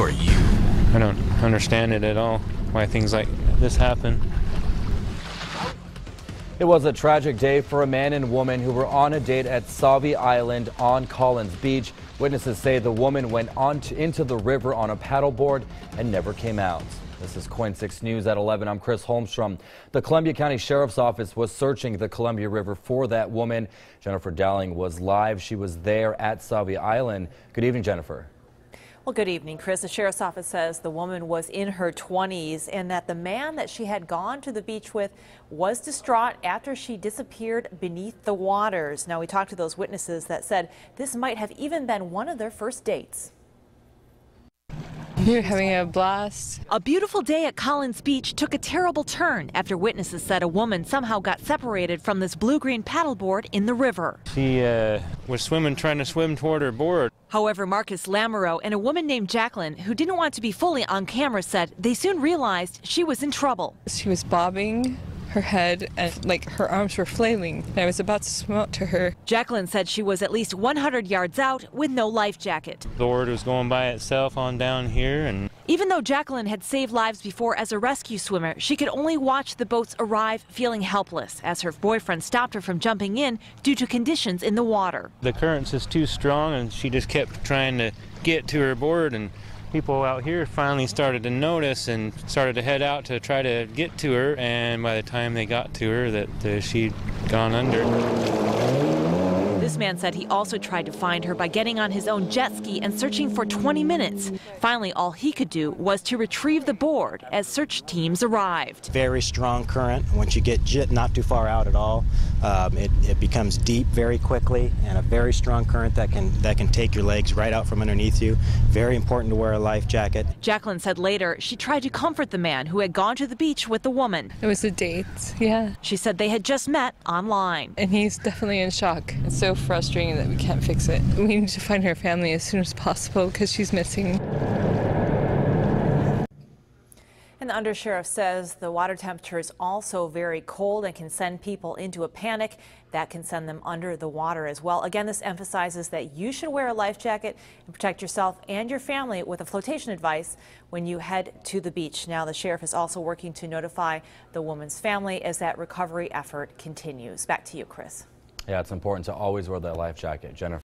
for you. I don't understand it at all, why things like this happen. It was a tragic day for a man and woman who were on a date at Sauvie Island on Collins Beach. Witnesses say the woman went on to, into the river on a paddleboard and never came out. This is KOIN 6 News at 11. I'm Chris Holmstrom. The Columbia County Sheriff's Office was searching the Columbia River for that woman. Jennifer Dowling was live. She was there at Sauvie Island. Good evening, Jennifer. Well, good evening, Chris. The sheriff's office says the woman was in her 20s and that the man that she had gone to the beach with was distraught after she disappeared beneath the waters. Now, we talked to those witnesses that said this might have even been one of their first dates. You're having a blast. A beautiful day at Collins Beach took a terrible turn after witnesses said a woman somehow got separated from this blue-green paddleboard in the river. She uh, was swimming, trying to swim toward her board. However, Marcus Lamoureux and a woman named Jacqueline, who didn't want to be fully on camera, said they soon realized she was in trouble. She was bobbing her head and like her arms were flailing. and I was about to swim out to her. Jacqueline said she was at least 100 yards out with no life jacket. The board was going by itself on down here and even though Jacqueline had saved lives before as a rescue swimmer, she could only watch the boats arrive feeling helpless as her boyfriend stopped her from jumping in due to conditions in the water. The currents is too strong and she just kept trying to get to her board and people out here finally started to notice and started to head out to try to get to her and by the time they got to her that uh, she'd gone under. This man said he also tried to find her by getting on his own jet ski and searching for 20 minutes. Finally, all he could do was to retrieve the board as search teams arrived. Very strong current. Once you get jet not too far out at all, um, it, it becomes deep very quickly and a very strong current that can that can take your legs right out from underneath you. Very important to wear a life jacket. Jacqueline said later she tried to comfort the man who had gone to the beach with the woman. It was a date, yeah. She said they had just met online. And he's definitely in shock. It's so frustrating that we can't fix it. We need to find her family as soon as possible because she's missing. And the undersheriff says the water temperature is also very cold and can send people into a panic. That can send them under the water as well. Again, this emphasizes that you should wear a life jacket and protect yourself and your family with a flotation advice when you head to the beach. Now, the sheriff is also working to notify the woman's family as that recovery effort continues. Back to you, Chris. Yeah, it's important to always wear that life jacket. Jennifer.